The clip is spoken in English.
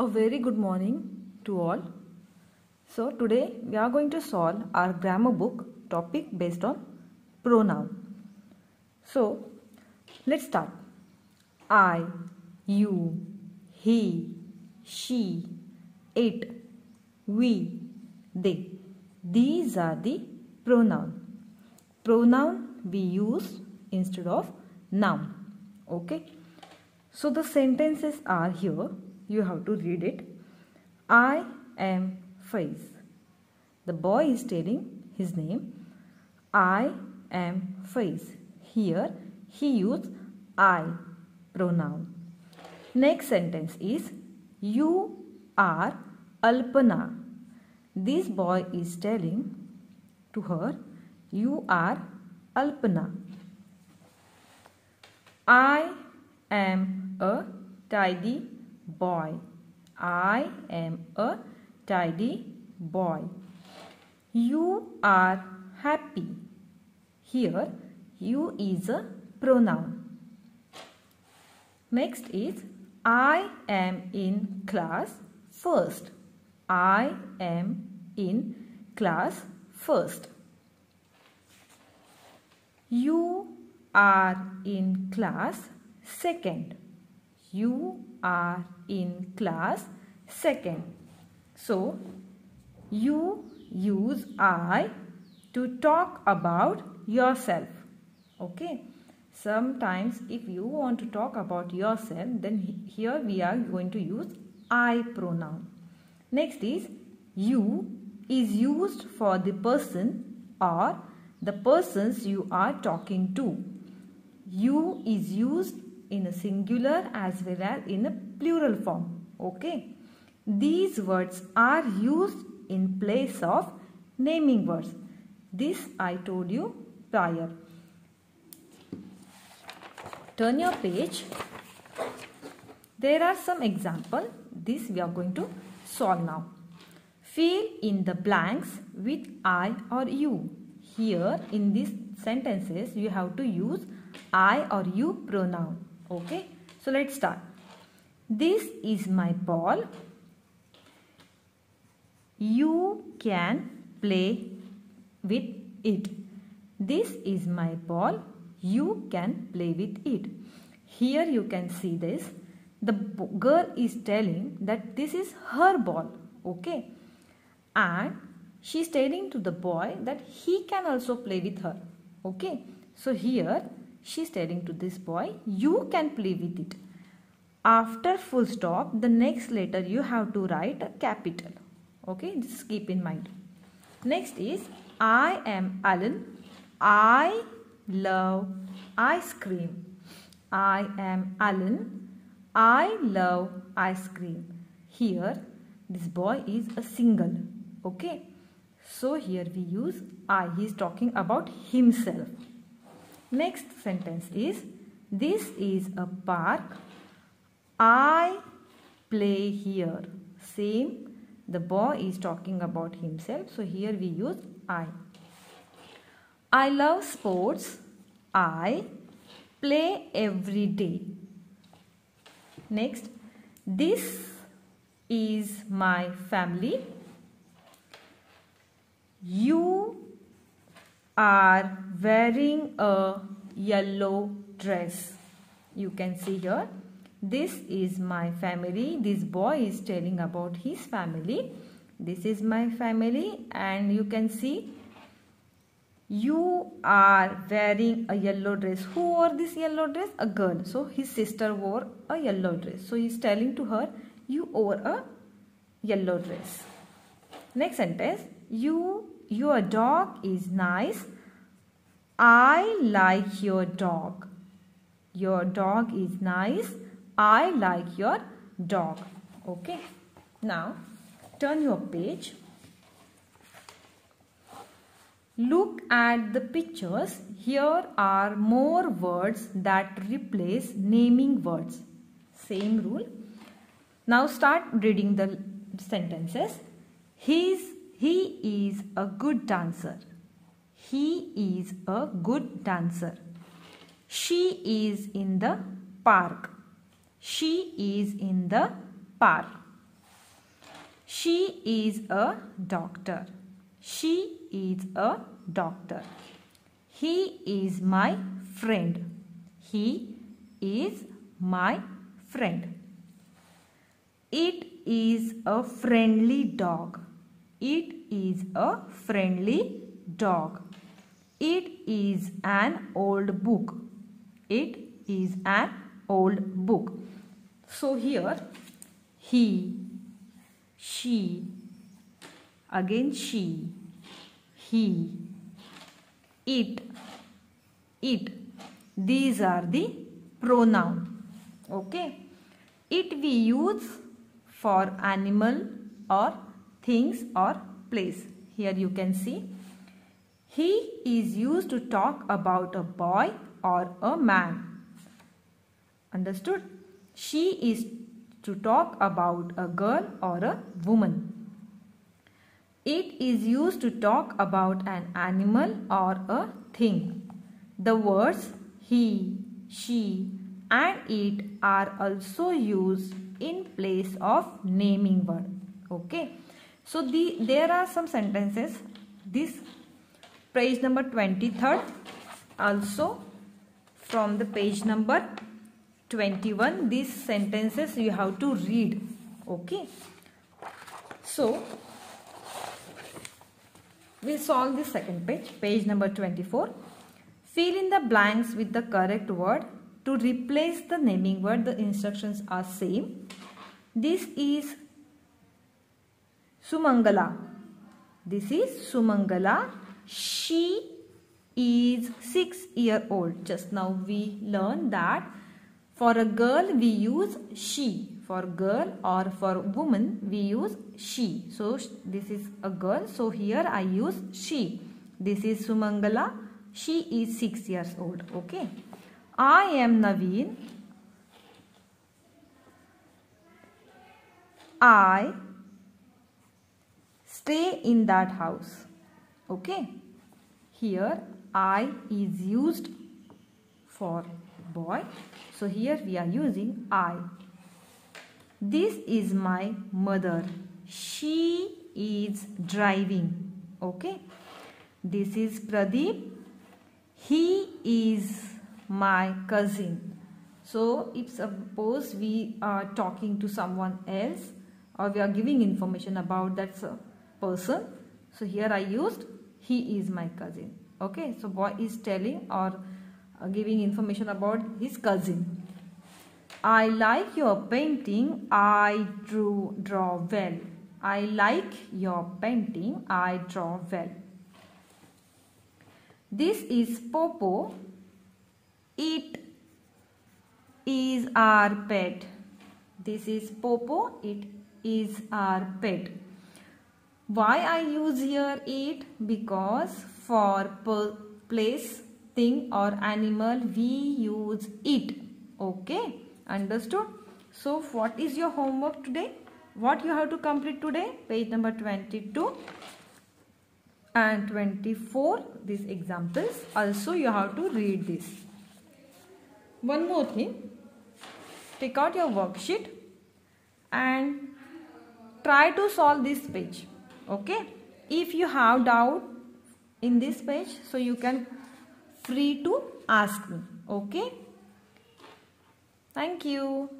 A very good morning to all. So today we are going to solve our grammar book topic based on pronoun. So let's start. I, you, he, she, it, we, they. These are the pronoun. Pronoun we use instead of noun. Okay. So the sentences are here. You have to read it. I am Faiz. The boy is telling his name. I am Faiz. Here he used I pronoun. Next sentence is You are Alpana. This boy is telling to her You are Alpana. I am a tidy boy. I am a tidy boy. You are happy. Here, you is a pronoun. Next is I am in class first. I am in class first. You are in class second. You are in class second. So, you use I to talk about yourself. Okay. Sometimes if you want to talk about yourself then here we are going to use I pronoun. Next is you is used for the person or the persons you are talking to. You is used in a singular as well as in a plural form. Okay. These words are used in place of naming words. This I told you prior. Turn your page. There are some example. This we are going to solve now. Fill in the blanks with I or you. Here in these sentences you have to use I or you pronoun. Okay. So let's start. This is my ball. You can play with it. This is my ball. You can play with it. Here you can see this. The girl is telling that this is her ball. Okay. And she is telling to the boy that he can also play with her. Okay. So here she is telling to this boy, you can play with it. After full stop, the next letter you have to write a capital. Okay, just keep in mind. Next is, I am Alan. I love ice cream. I am Alan. I love ice cream. Here, this boy is a single. Okay. So here we use I. He is talking about himself. Next sentence is This is a park. I play here. Same. The boy is talking about himself. So here we use I. I love sports. I play every day. Next. This is my family. You are wearing a yellow dress. You can see here. This is my family. This boy is telling about his family. This is my family and you can see you are wearing a yellow dress. Who wore this yellow dress? A girl. So his sister wore a yellow dress. So he is telling to her you wore a yellow dress. Next sentence. You your dog is nice. I like your dog. Your dog is nice. I like your dog. Okay. Now, turn your page. Look at the pictures. Here are more words that replace naming words. Same rule. Now start reading the sentences. He's, he is a good dancer. He is a good dancer. She is in the park. She is in the park. she is a doctor she is a doctor he is my friend he is my friend it is a friendly dog it is a friendly dog. It is an old book. It is an old book. So here he she again she he it it. These are the pronoun. Okay? It we use for animal or things or place here you can see he is used to talk about a boy or a man understood she is to talk about a girl or a woman. It is used to talk about an animal or a thing. The words he, she and it are also used in place of naming word. Okay. So the, there are some sentences. This page number 23rd also from the page number 21 these sentences you have to read. Okay? So we'll solve the second page page number 24 fill in the blanks with the correct word to replace the naming word. The instructions are same. This is sumangala this is sumangala she is 6 year old just now we learned that for a girl we use she. For girl or for woman we use she. So this is a girl. So here I use she. This is Sumangala. She is 6 years old. Okay. I am Naveen. I stay in that house. Okay. Here I is used for boy. So here we are using I. This is my mother. She is driving. Okay. This is Pradeep. He is my cousin. So if suppose we are talking to someone else or we are giving information about that person. So here I used he is my cousin. Okay. So boy is telling or uh, giving information about his cousin. I like your painting. I drew draw well. I like your painting. I draw well. This is Popo. It is our pet. This is Popo. It is our pet. Why I use here it? Because for place thing or animal we use it. Okay? Understood? So what is your homework today? What you have to complete today? Page number 22 and 24 these examples. Also you have to read this. One more thing. Take out your worksheet and try to solve this page okay if you have doubt in this page so you can free to ask me. Okay. Thank you.